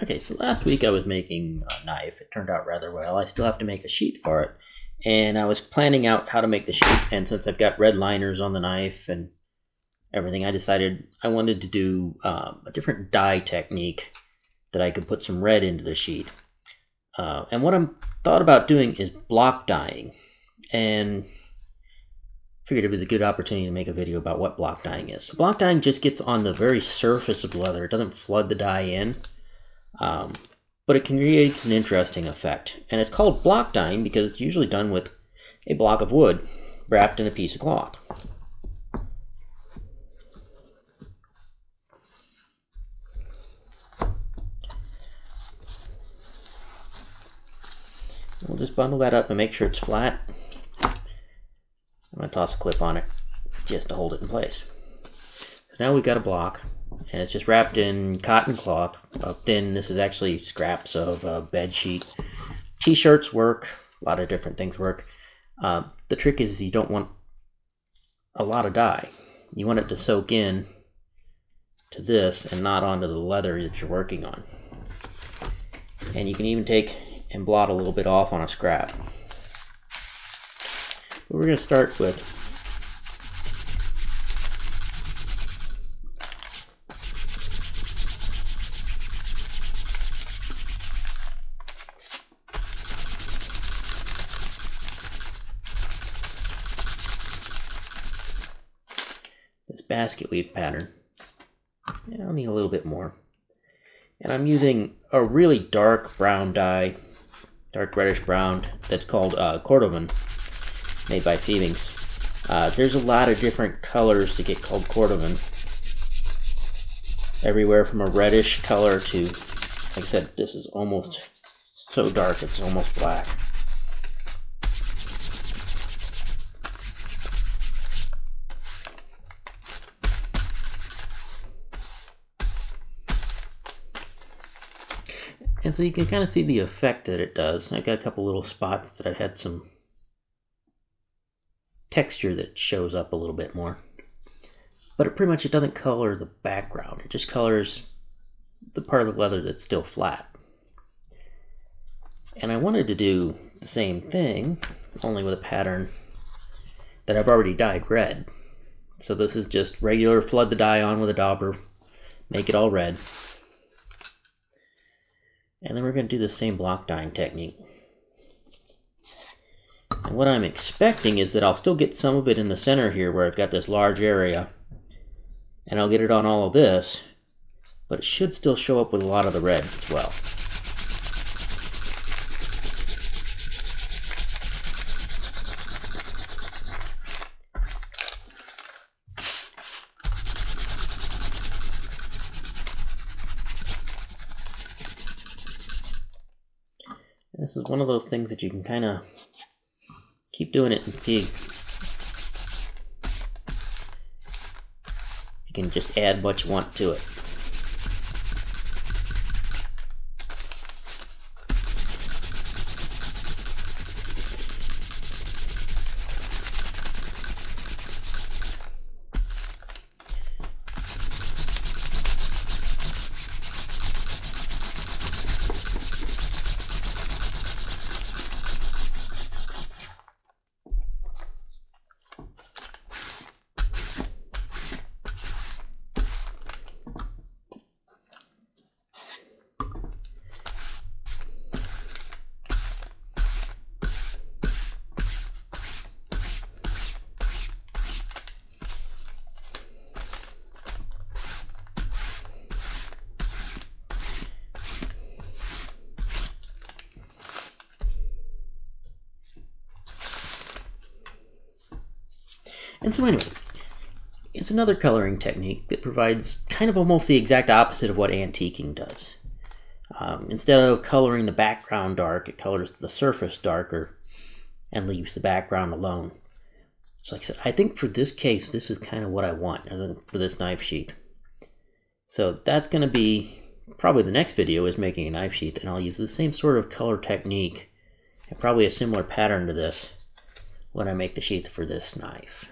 Okay, so last week I was making a knife. It turned out rather well. I still have to make a sheath for it. And I was planning out how to make the sheath. And since I've got red liners on the knife and everything, I decided I wanted to do um, a different dye technique that I could put some red into the sheath. Uh, and what I'm thought about doing is block dyeing. And figured it was a good opportunity to make a video about what block dyeing is. So block dyeing just gets on the very surface of the leather. It doesn't flood the dye in. Um, but it creates an interesting effect. And it's called block dyeing because it's usually done with a block of wood wrapped in a piece of cloth. We'll just bundle that up and make sure it's flat. I'm going to toss a clip on it just to hold it in place. So now we've got a block and it's just wrapped in cotton cloth, thin. This is actually scraps of uh, bed sheet. T-shirts work. A lot of different things work. Uh, the trick is you don't want a lot of dye. You want it to soak in to this and not onto the leather that you're working on. And you can even take and blot a little bit off on a scrap. But we're going to start with this basket weave pattern. I'll need a little bit more. And I'm using a really dark brown dye, dark reddish brown, that's called uh, Cordovan, made by Fiebing's. Uh, there's a lot of different colors to get called Cordovan. Everywhere from a reddish color to, like I said, this is almost so dark it's almost black. And so you can kind of see the effect that it does. I've got a couple little spots that I've had some texture that shows up a little bit more. But it pretty much it doesn't color the background. It just colors the part of the leather that's still flat. And I wanted to do the same thing, only with a pattern that I've already dyed red. So this is just regular flood the dye on with a dauber, make it all red. And then we're going to do the same block dyeing technique. And what I'm expecting is that I'll still get some of it in the center here where I've got this large area. And I'll get it on all of this. But it should still show up with a lot of the red as well. This is one of those things that you can kind of keep doing it and see. You can just add what you want to it. And so anyway, it's another coloring technique that provides kind of almost the exact opposite of what antiquing does. Um, instead of coloring the background dark, it colors the surface darker and leaves the background alone. So like I said, I think for this case, this is kind of what I want for this knife sheath. So that's going to be probably the next video is making a knife sheath and I'll use the same sort of color technique and probably a similar pattern to this when I make the sheath for this knife.